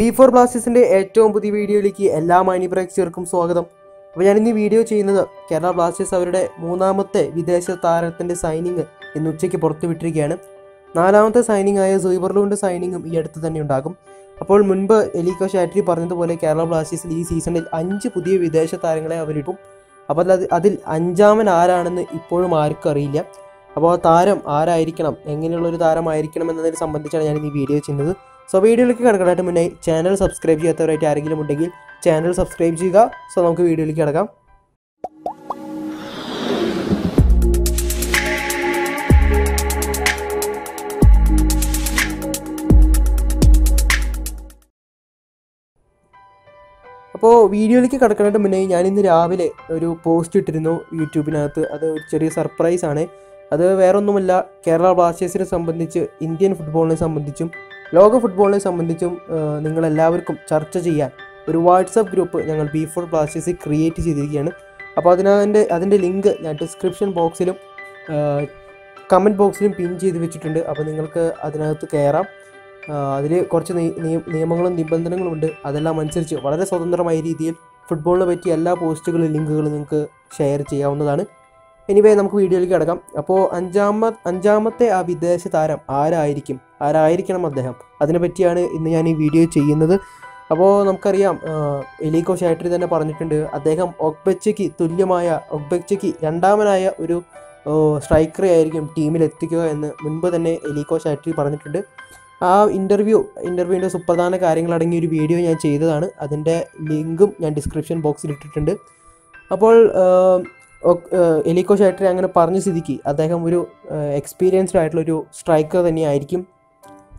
B four ബ്ലാസ്റ്റേഴ്സിന്റെ ഏറ്റവും പുതിയ വീഡിയോയിലേക്ക് എല്ലാ മൈനി പ്രേക്ഷകർക്കും സ്വാഗതം. അപ്പോൾ ഞാനിന്ന് വീഡിയോ ചെയ്യുന്നത് കേരള ബ്ലാസ്റ്റേഴ്സ് അവരുടെ മൂന്നാമത്തെ വിദേശ താരത്തിന്റെ സൈനിങ് ഇന്ന് ഉച്ചയ്ക്ക് പുറത്തു വിട്ടിരിക്കുകയാണ്. നാലാമത്തെ സൈനിങ് ആയ സൂബർലൂന്റെ സൈനിങ്ങും ഈ അടുത്ത് തന്നെ ഉണ്ടാകും. അപ്പോൾ മുൻപ് എലിക്കോ ഷാറ്റ്രി പറഞ്ഞതുപോലെ കേരള ബ്ലാസ്റ്റേഴ്സിൽ ഈ സീസണിൽ അഞ്ച് പുതിയ വിദേശ താരങ്ങളെ അവരിടും അപ്പോൾ അത് അതിൽ അഞ്ചാമൻ ആരാണെന്ന് ഇപ്പോഴും ആർക്കും അറിയില്ല. അപ്പോൾ ആ താരം ആരായിരിക്കണം എങ്ങനെയുള്ളൊരു താരമായിരിക്കണം എന്നതിനെ സംബന്ധിച്ചാണ് ഞാൻ ഈ വീഡിയോ ചെയ്യുന്നത്. സോ വീഡിയോയിലേക്ക് കിടക്കാനായിട്ട് മുന്നേ ചാനൽ സബ്സ്ക്രൈബ് ചെയ്യാത്തവരായിട്ട് ആരെങ്കിലും ഉണ്ടെങ്കിൽ ചാനൽ സബ്സ്ക്രൈബ് ചെയ്യുക. സോ നമുക്ക് വീഡിയോയിലേക്ക് കിടക്കാം. അപ്പോൾ വീഡിയോയിലേക്ക് കിടക്കാനായിട്ട് മുന്നേ ഞാൻ ഇന്ന് രാവിലെ ഒരു പോസ്റ്റ് ഇട്ടിരുന്നു യൂട്യൂബിനകത്ത്. അത് ഒരു ചെറിയ സർപ്രൈസ് ആണ്. അത് വേറൊന്നുമല്ല കേരള ബ്ലാസ്റ്റേഴ്സിനെ സംബന്ധിച്ച് ഇന്ത്യൻ ഫുട്ബോളിനെ സംബന്ധിച്ചും ലോക ഫുട്ബോളിനെ സംബന്ധിച്ചും നിങ്ങളെല്ലാവർക്കും ചർച്ച ചെയ്യാൻ ഒരു വാട്സപ്പ് ഗ്രൂപ്പ് ഞങ്ങൾ ബി ഫോർ ബ്ലാസ്റ്റേഴ്സ് ക്രിയേറ്റ് ചെയ്തിരിക്കുകയാണ്. അപ്പോൾ അതിനതിന്റെ അതിന്റെ ലിങ്ക് ഞാൻ ഡിസ്ക്രിപ്ഷൻ ബോക്സിലും കമന്റ് ബോക്സിലും പിൻ ചെയ്ത് വെച്ചിട്ടുണ്ട്. അപ്പോൾ നിങ്ങൾക്ക് അതിനകത്ത് കയറാം. അതിൽ കുറച്ച് നിയ- നിയ- നിയമങ്ങളും നിബന്ധനകളും ഉണ്ട്. അതെല്ലാം അനുസരിച്ച് വളരെ സ്വതന്ത്രമായ രീതിയിൽ ഫുട്ബോളിനെ പറ്റി എല്ലാ പോസ്റ്റുകളും ലിങ്കുകളും നിങ്ങൾക്ക് ഷെയർ ചെയ്യാവുന്നതാണ്. എനിവേ നമുക്ക് വീഡിയോയിലേക്ക് കിടക്കാം. അപ്പോൾ അഞ്ചാമ അഞ്ചാമത്തെ ആ വിദേശ താരം ആരായിരിക്കും? ആരായിരിക്കണം അദ്ദേഹം? അതിനെപ്പറ്റിയാണ് ഇന്ന് ഞാൻ ഈ വീഡിയോ ചെയ്യുന്നത്. അപ്പോൾ നമുക്കറിയാം എലീകോ ഷാട്രി തന്നെ പറഞ്ഞിട്ടുണ്ട് അദ്ദേഹം ഒഗ്ബച്ചയ്ക്ക് തുല്യമായ ഒഗ്ബച്ചയ്ക്ക് രണ്ടാമനായ ഒരു സ്ട്രൈക്കറെ ആയിരിക്കും ടീമിൽ എത്തിക്കുക എന്ന് മുൻപ് തന്നെ എലീക്കോ ഷാട്രി പറഞ്ഞിട്ടുണ്ട്. ആ ഇന്റർവ്യൂ ഇന്റർവ്യൂവിന്റെ സുപ്രധാന കാര്യങ്ങളടങ്ങിയ ഒരു വീഡിയോ ഞാൻ ചെയ്തതാണ്. അതിന്റെ ലിങ്കും ഞാൻ ഡിസ്ക്രിപ്ഷൻ ബോക്സിൽ ഇട്ടിട്ടുണ്ട്. അപ്പോൾ എലിക്കോ ഷാട്രി അങ്ങനെ പറഞ്ഞ സ്ഥിതിക്ക് അദ്ദേഹം ഒരു എക്സ്പീരിയൻസ്ഡ് ആയിട്ടുള്ളൊരു സ്ട്രൈക്കർ തന്നെയായിരിക്കും.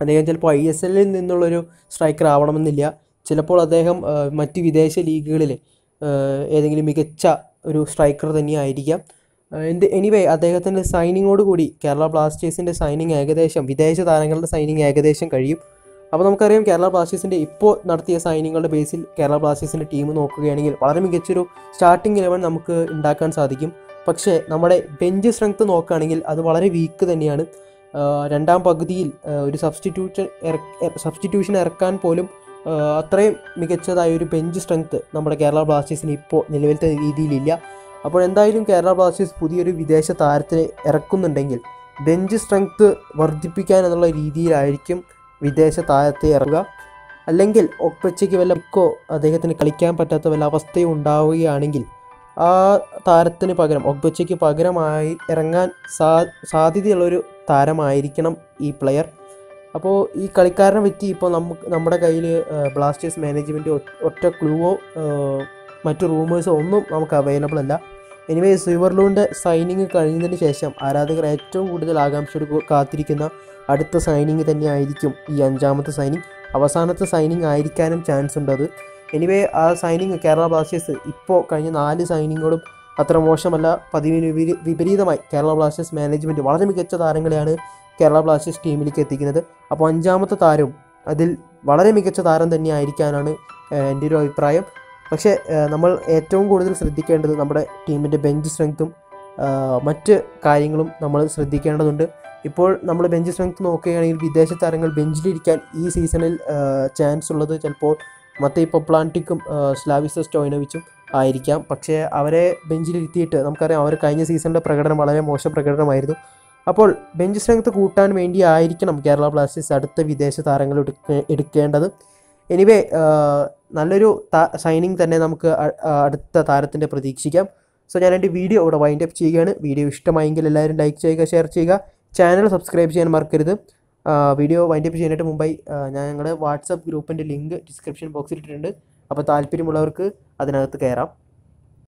അദ്ദേഹം ചിലപ്പോൾ ഐ എസ് എല്ലിൽ നിന്നുള്ളൊരു സ്ട്രൈക്കർ ആവണമെന്നില്ല. ചിലപ്പോൾ അദ്ദേഹം മറ്റ് വിദേശ ലീഗുകളിൽ ഏതെങ്കിലും മികച്ച ഒരു സ്ട്രൈക്കർ തന്നെയായിരിക്കാം. എന്ത് എനിവേ അദ്ദേഹത്തിന്റെ സൈനിങ്ങോട് കൂടി കേരള ബ്ലാസ്റ്റേഴ്സിന്റെ സൈനിങ് ഏകദേശം വിദേശ താരങ്ങളുടെ സൈനിങ് ഏകദേശം കഴിയും. അപ്പോൾ നമുക്കറിയാം കേരള ബ്ലാസ്റ്റേഴ്സിന്റെ ഇപ്പോൾ നടത്തിയ സൈനിങ്ങളുടെ ബേസിൽ കേരള ബ്ലാസ്റ്റേഴ്സിന്റെ ടീം നോക്കുകയാണെങ്കിൽ വളരെ മികച്ചൊരു സ്റ്റാർട്ടിംഗ് ഇലവൻ നമുക്ക് ഉണ്ടാക്കാൻ സാധിക്കും. പക്ഷേ നമ്മുടെ ബെഞ്ച് സ്ട്രെങ്ത് നോക്കുകയാണെങ്കിൽ അത് വളരെ വീക്ക് തന്നെയാണ്. രണ്ടാം പകുതിയിൽ ഒരു സബ്സ്റ്റിറ്റ്യൂഷൻ സബ്സ്റ്റിറ്റ്യൂഷൻ ഇറക്കാൻ പോലും അത്രയും മികച്ചതായ ഒരു ബെഞ്ച് സ്ട്രെങ്ത് നമ്മുടെ കേരള ബ്ലാസ്റ്റേഴ്സിന് ഇപ്പോൾ നിലവിലത്തെ രീതിയിലില്ല. അപ്പോൾ എന്തായാലും കേരള ബ്ലാസ്റ്റേഴ്സ് പുതിയൊരു വിദേശ താരത്തിനെ ഇറക്കുന്നുണ്ടെങ്കിൽ ബെഞ്ച് സ്ട്രെങ്ത് വർദ്ധിപ്പിക്കാൻ എന്നുള്ള രീതിയിലായിരിക്കും വിദേശ താരത്തെ ഇറങ്ങുക അല്ലെങ്കിൽ ഒപ്പച്ചയ്ക്ക് വല്ല ഇക്കോ അദ്ദേഹത്തിന് കളിക്കാൻ പറ്റാത്ത വല്ല അവസ്ഥയും ഉണ്ടാവുകയാണെങ്കിൽ ആ താരത്തിന് പകരം ഒഗ്ബച്ചയ്ക്ക് പകരമായി ഇറങ്ങാൻ സാ സാധ്യതയുള്ളൊരു താരമായിരിക്കണം ഈ പ്ലെയർ അപ്പോൾ ഈ കളിക്കാരനെ പറ്റി ഇപ്പോൾ നമുക്ക് നമ്മുടെ കയ്യിൽ ബ്ലാസ്റ്റേഴ്സ് മാനേജ്മെന്റ് ഒറ്റ ക്ലൂവോ മറ്റു റൂമേഴ്സോ ഒന്നും നമുക്ക് അവൈലബിൾ അല്ല. എനിവേ സുവർലൂന്റെ സൈനിങ് കഴിഞ്ഞതിന് ശേഷം ആരാധകർ ഏറ്റവും കൂടുതൽ ആകാംക്ഷയോട് കാത്തിരിക്കുന്ന അടുത്ത സൈനിങ് തന്നെയായിരിക്കും ഈ അഞ്ചാമത്തെ സൈനിങ് അവസാനത്തെ സൈനിങ് ആയിരിക്കാനും ചാൻസ് ഉണ്ട് അത് എനിവേ ആ സൈനിങ് കേരള ബ്ലാസ്റ്റേഴ്സ് ഇപ്പോൾ കഴിഞ്ഞ നാല് സൈനിങ്ങുകളും അത്ര മോശമല്ല. പതിവിന് വിപരീ- വിപരീതമായി കേരള ബ്ലാസ്റ്റേഴ്സ് മാനേജ്മെന്റ് വളരെ മികച്ച താരങ്ങളെയാണ് കേരള ബ്ലാസ്റ്റേഴ്സ് ടീമിലേക്ക് എത്തിക്കുന്നത്. അപ്പോൾ അഞ്ചാമത്തെ താരവും അതിൽ വളരെ മികച്ച താരം തന്നെയായിരിക്കാനാണ് എന്റെ ഒരു അഭിപ്രായം. പക്ഷേ നമ്മൾ ഏറ്റവും കൂടുതൽ ശ്രദ്ധിക്കേണ്ടത് നമ്മുടെ ടീമിന്റെ ബെഞ്ച് സ്ട്രെങ്ത്തും മറ്റ് കാര്യങ്ങളും നമ്മൾ ശ്രദ്ധിക്കേണ്ടതുണ്ട്. ഇപ്പോൾ നമ്മൾ ബെഞ്ച് സ്ട്രെങ്ത് നോക്കുകയാണെങ്കിൽ വിദേശ താരങ്ങൾ ബെഞ്ചിലിരിക്കാൻ ഈ സീസണിൽ ചാൻസ് ഉള്ളത് ചിലപ്പോൾ മത്തേ പ്ലാന്റിക്കും സ്ലാവിസ സ്റ്റോയിനോവിച്ചും ആയിരിക്കാം. പക്ഷേ അവരെ ബെഞ്ചിലിരുത്തിയിട്ട് നമുക്കറിയാം അവർ കഴിഞ്ഞ സീസണിലെ പ്രകടനം വളരെ മോശം പ്രകടനമായിരുന്നു. അപ്പോൾ ബെഞ്ച് സ്ട്രെങ്ത് കൂട്ടാൻ വേണ്ടി ആയിരിക്കണം കേരള ബ്ലാസ്റ്റേഴ്സ് അടുത്ത വിദേശ താരങ്ങൾ എടുക്കേണ്ടത്. എനിവേ നല്ലൊരു സൈനിങ് തന്നെ നമുക്ക് അടുത്ത താരത്തിന്റെ പ്രതീക്ഷിക്കാം. സോ ഞാൻ എന്റെ വീഡിയോ ഇവിടെ വൈൻഡ് അപ്പ് ചെയ്യുകയാണ്. വീഡിയോ ഇഷ്ടമായെങ്കിൽ എല്ലാവരും ലൈക്ക് ചെയ്യുക ഷെയർ ചെയ്യുക. ചാനൽ സബ്സ്ക്രൈബ് ചെയ്യാൻ മറക്കരുത്. വീഡിയോ വൈൻഡപ്പ് ചെയ്യാനായിട്ട് മുമ്പായി ഞാൻ ഞങ്ങളുടെ വാട്സപ്പ് ഗ്രൂപ്പിന്റെ ലിങ്ക് ഡിസ്ക്രിപ്ഷൻ ബോക്സിൽ ഇട്ടിട്ടുണ്ട്. അപ്പോൾ താല്പര്യമുള്ളവർക്ക് അതിനകത്ത് കയറാം